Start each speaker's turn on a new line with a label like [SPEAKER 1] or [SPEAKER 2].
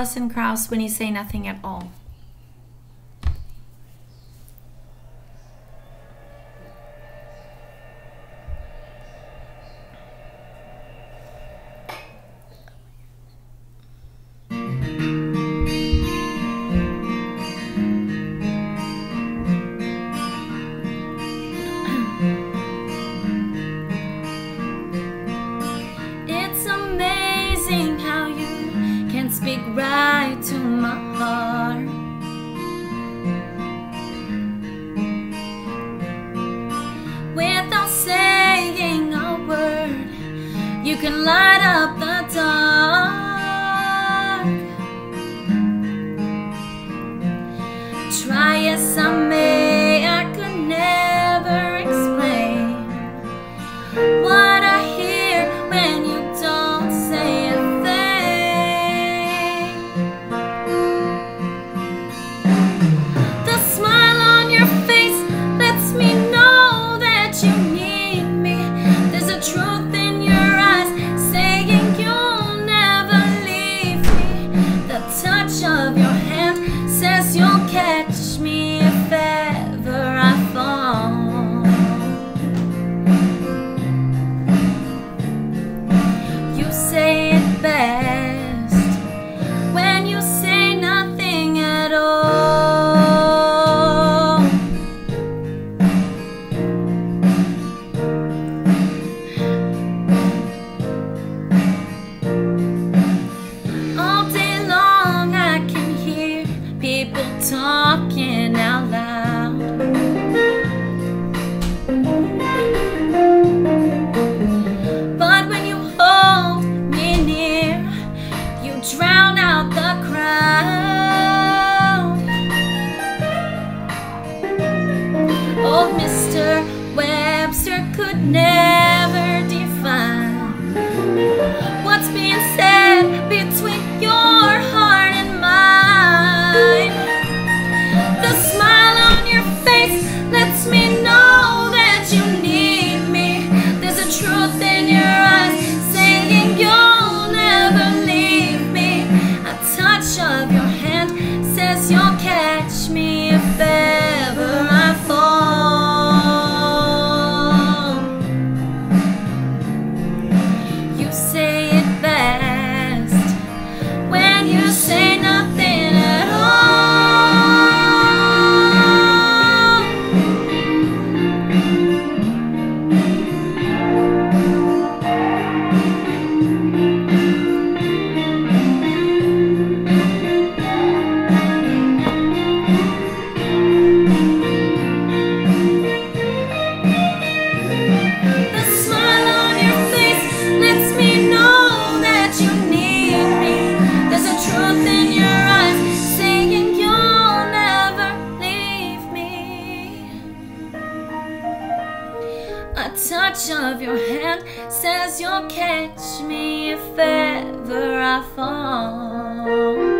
[SPEAKER 1] Alison Krauss when you say nothing at all. speak right to my heart. Without saying a word, you can light up the dark. Mr. Webster could never touch of your hand says you'll catch me if ever I fall.